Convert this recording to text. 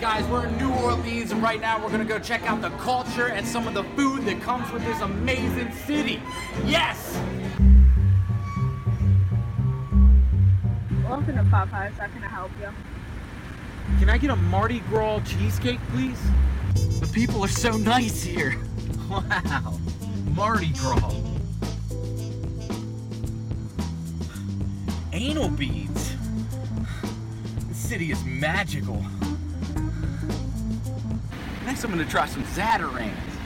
Guys, we're in New Orleans, and right now we're gonna go check out the culture and some of the food that comes with this amazing city. Yes! Welcome to Popeyes. How can I help you? Can I get a Mardi Gras cheesecake, please? The people are so nice here. Wow. Mardi Gras. Anal beads. This city is magical. Next, I'm gonna try some Zatarain.